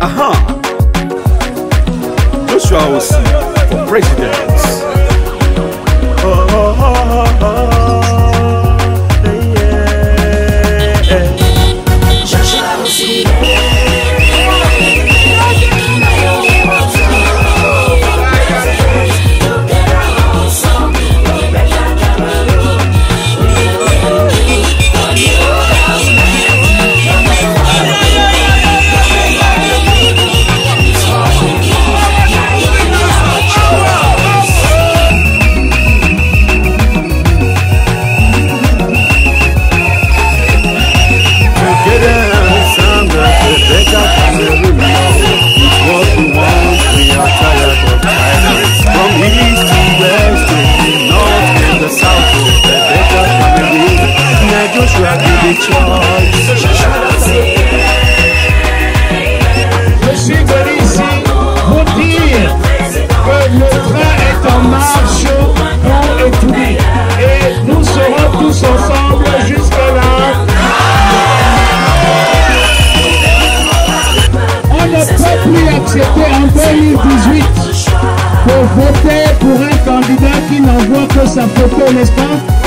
Aha. Joshua aussi for president. Joshua give the choice. Je suis venu ici pour dire que le train est en marche pour Etoubi. Et nous serons tous ensemble jusque-là. On ne peut plus accepter en 2018 de voter pour un candidat qui n'envoie que sa photo, n'est-ce pas?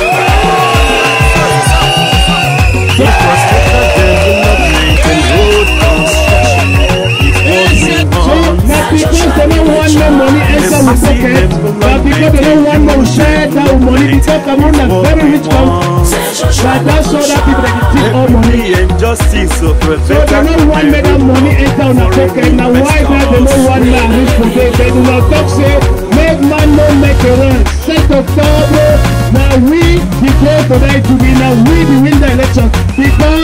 The pocket, but because they don't want no share that money, because Cameroon are very rich country. But that's all that people that take all money. So they don't want make that money enter on a pocket. Now why now they don't want man rich for they do not talk say make man no make a run. Set October. Now we declare today to be now we the win the election because